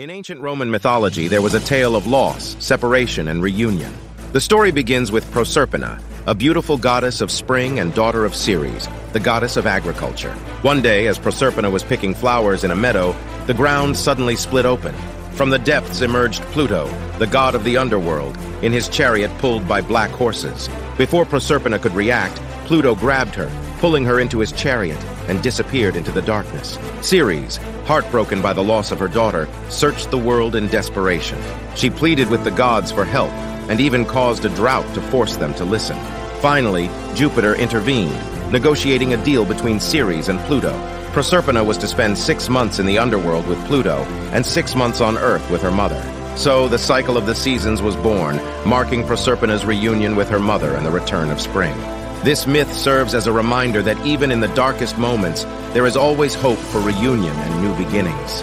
In ancient Roman mythology, there was a tale of loss, separation, and reunion. The story begins with Proserpina, a beautiful goddess of spring and daughter of Ceres, the goddess of agriculture. One day, as Proserpina was picking flowers in a meadow, the ground suddenly split open. From the depths emerged Pluto, the god of the underworld, in his chariot pulled by black horses. Before Proserpina could react, Pluto grabbed her, pulling her into his chariot, and disappeared into the darkness. Ceres, heartbroken by the loss of her daughter, searched the world in desperation. She pleaded with the gods for help, and even caused a drought to force them to listen. Finally, Jupiter intervened, negotiating a deal between Ceres and Pluto. Proserpina was to spend six months in the underworld with Pluto, and six months on Earth with her mother. So the cycle of the seasons was born, marking Proserpina's reunion with her mother and the return of spring. This myth serves as a reminder that even in the darkest moments, there is always hope for reunion and new beginnings.